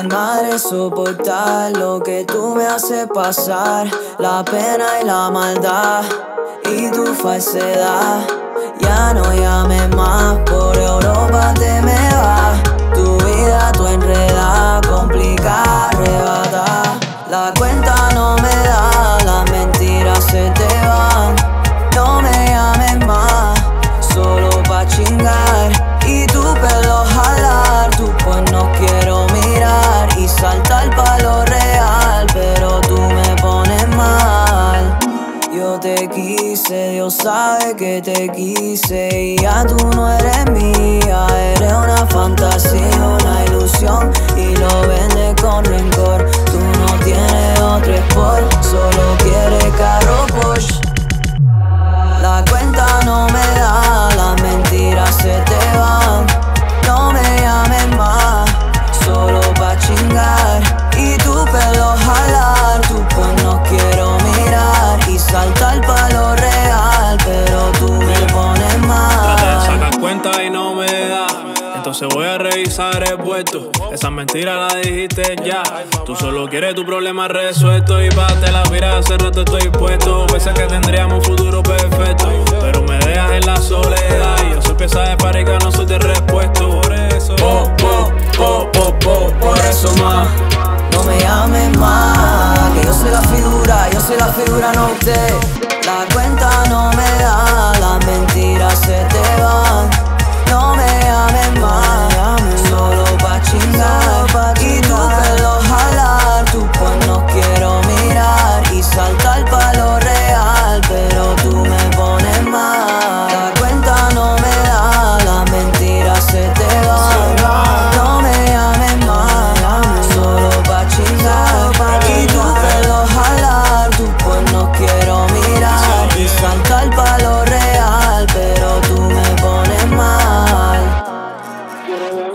Andar es soportar lo que tú me haces pasar, la pena y la maldad y tu falsedad. Ya no llames Dios sabe que te quise. Y ya tú no eres mía, eres una fantasía, Entonces voy a revisar el puesto. Esa mentira la dijiste ya. Tú solo quieres tu problema resuelto. Y pa' te la mira, hace rato estoy puesto. Pensé que tendríamos un futuro perfecto. Pero me dejas en la soledad. Y yo soy pieza de pareja, no soy de repuesto. Por eso, po, po, po, po, po, por eso más. No me llames más, que yo soy la figura, yo soy la figura, no usted.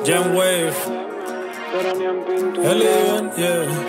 Jam Wave. L-E-N, yeah.